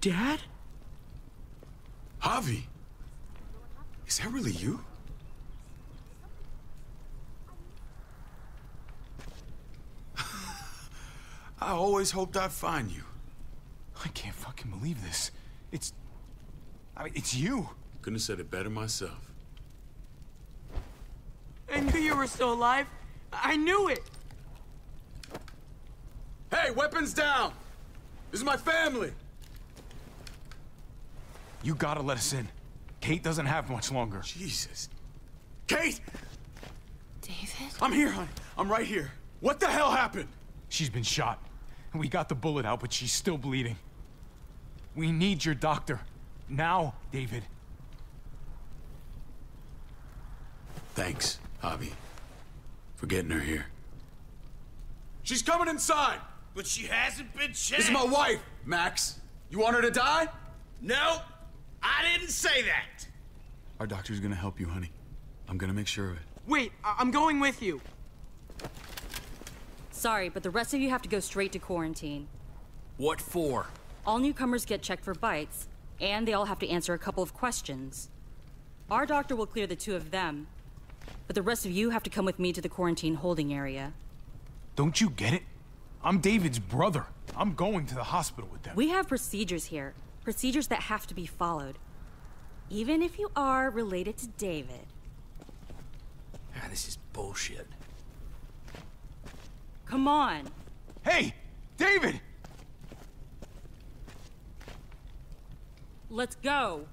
Dad? Javi? Is that really you? I always hoped I'd find you. I can't fucking believe this. It's... I mean, it's you. Couldn't have said it better myself. I knew you were still alive. I knew it. Hey, weapons down! This is my family! You gotta let us in. Kate doesn't have much longer. Jesus. Kate! David? I'm here, honey. I'm right here. What the hell happened? She's been shot. And we got the bullet out, but she's still bleeding. We need your doctor. Now, David. Thanks, Javi, for getting her here. She's coming inside! But she hasn't been checked. This is my wife, Max. You want her to die? No, I didn't say that. Our doctor's gonna help you, honey. I'm gonna make sure of it. Wait, I- I'm going with you. Sorry, but the rest of you have to go straight to quarantine. What for? All newcomers get checked for bites, and they all have to answer a couple of questions. Our doctor will clear the two of them, but the rest of you have to come with me to the quarantine holding area. Don't you get it? I'm David's brother. I'm going to the hospital with them. We have procedures here, procedures that have to be followed. Even if you are related to David. Ah, this is bullshit. Come on. Hey! David! Let's go.